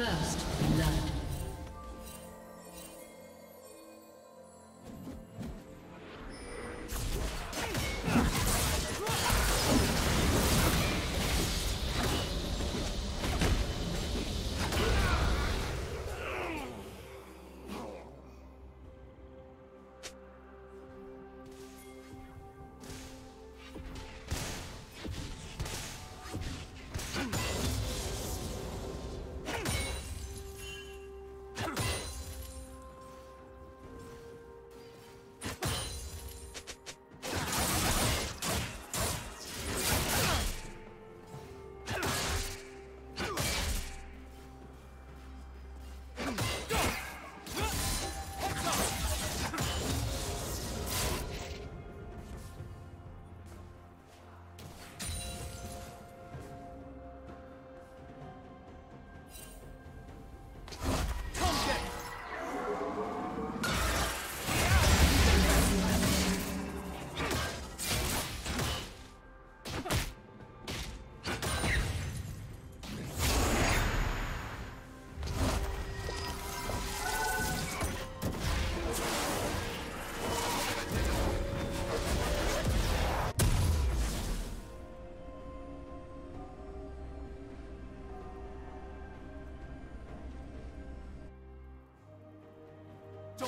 First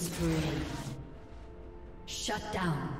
Spree. Shut down.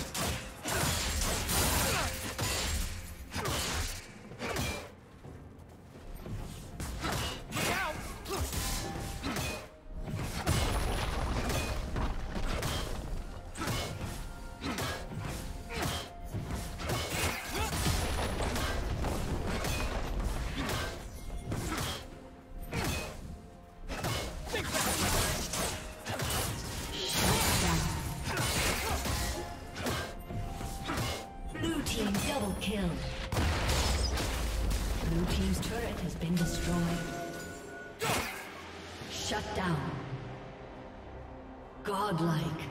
Godlike.